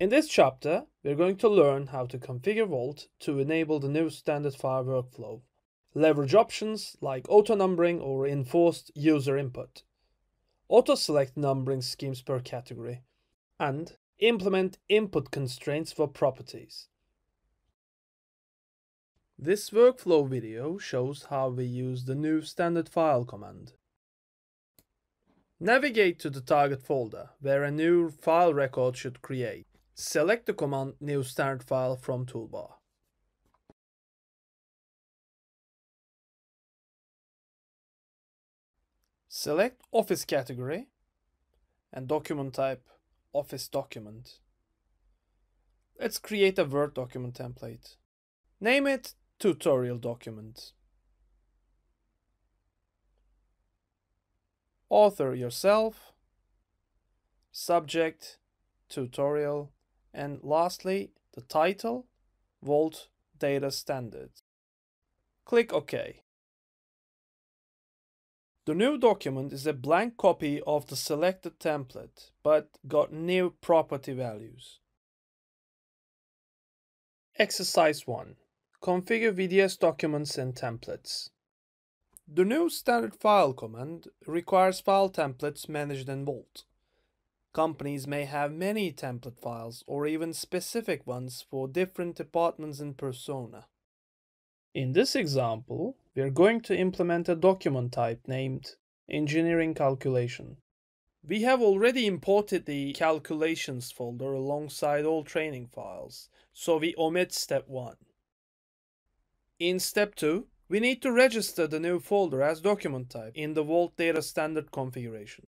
In this chapter, we're going to learn how to configure Vault to enable the new standard file workflow, leverage options like auto-numbering or enforced user input, auto-select numbering schemes per category, and implement input constraints for properties. This workflow video shows how we use the new standard file command. Navigate to the target folder where a new file record should create. Select the command New Standard File from toolbar. Select Office category and document type Office document. Let's create a Word document template. Name it Tutorial document. Author yourself. Subject Tutorial and lastly, the title, Vault Data Standard. Click OK. The new document is a blank copy of the selected template, but got new property values. Exercise 1. Configure VDS documents and templates. The new standard file command requires file templates managed in Vault. Companies may have many template files or even specific ones for different departments in Persona. In this example, we are going to implement a document type named Engineering Calculation. We have already imported the calculations folder alongside all training files, so we omit step 1. In step 2, we need to register the new folder as document type in the Vault Data Standard configuration.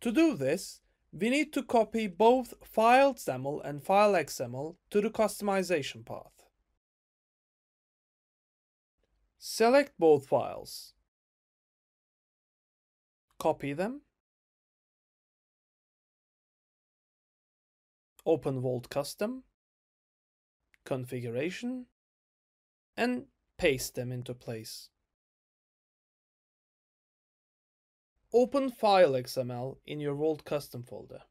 To do this, we need to copy both file.xaml and file.xml to the customization path. Select both files. Copy them. Open Vault Custom, Configuration, and paste them into place. Open File XML in your Vault Custom folder.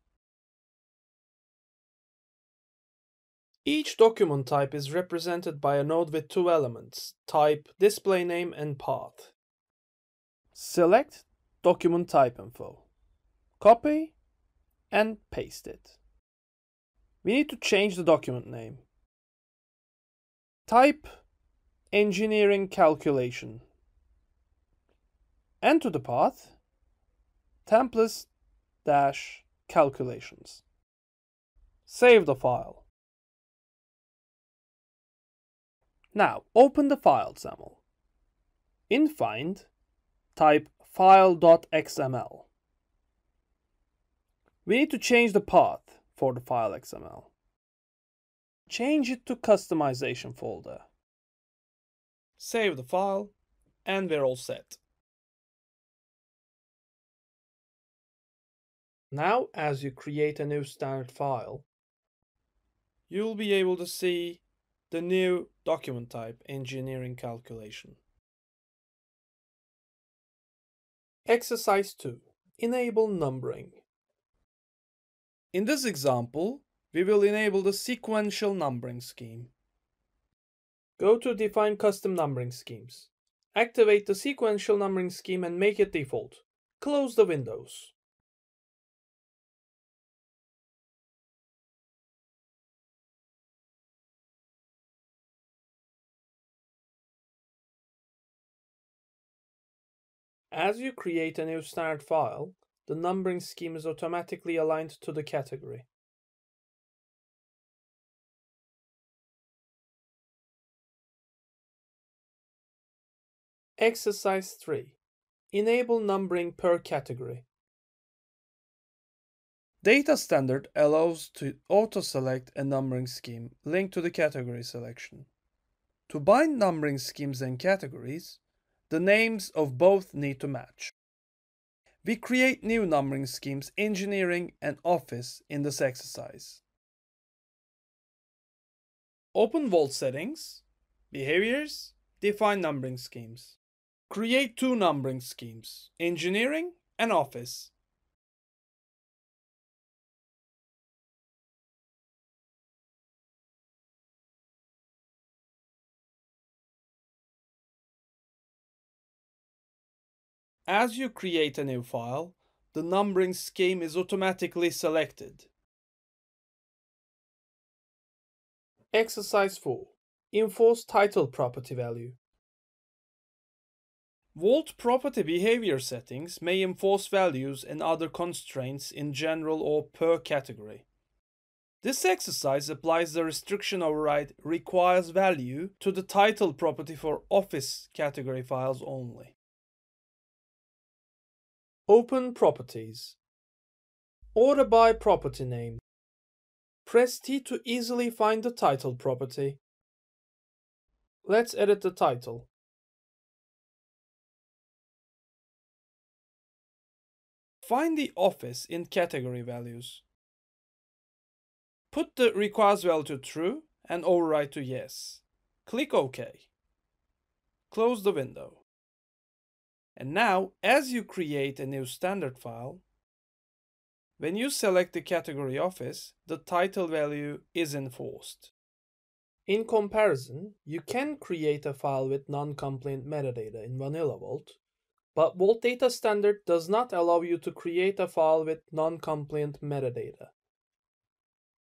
Each document type is represented by a node with two elements, type, display name, and path. Select Document Type Info. Copy and paste it. We need to change the document name. Type Engineering Calculation. Enter the path templates dash calculations. Save the file. Now open the file XAML. In find, type file.xml. We need to change the path for the file XML. Change it to customization folder. Save the file and we're all set. Now, as you create a new standard file, you'll be able to see the new document type engineering calculation. Exercise 2. Enable numbering. In this example, we will enable the sequential numbering scheme. Go to Define Custom Numbering Schemes. Activate the sequential numbering scheme and make it default. Close the windows. As you create a new standard file, the numbering scheme is automatically aligned to the category. Exercise 3. Enable numbering per category. Data standard allows to auto-select a numbering scheme linked to the category selection. To bind numbering schemes and categories, the names of both need to match. We create new numbering schemes, engineering and office in this exercise. Open Vault settings, behaviors, define numbering schemes. Create two numbering schemes, engineering and office. As you create a new file, the numbering scheme is automatically selected. Exercise 4. Enforce title property value. Vault property behavior settings may enforce values and other constraints in general or per category. This exercise applies the restriction override requires value to the title property for Office category files only. Open Properties Order by property name. Press T to easily find the title property. Let's edit the title. Find the office in category values. Put the requires value to true and override to yes. Click OK. Close the window. And now, as you create a new standard file, when you select the category office, the title value is enforced. In comparison, you can create a file with non-compliant metadata in Vanilla Vault, but Vault Data Standard does not allow you to create a file with non-compliant metadata.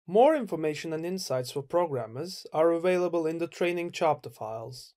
More information and insights for programmers are available in the training chapter files.